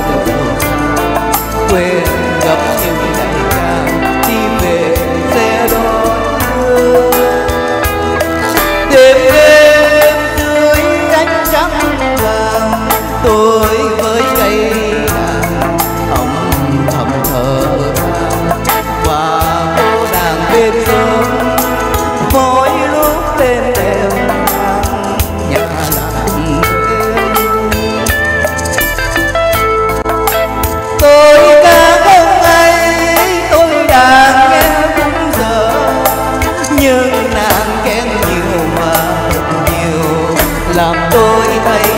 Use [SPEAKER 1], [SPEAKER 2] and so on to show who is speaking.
[SPEAKER 1] đồng quên gặp yêu làm tôi thấy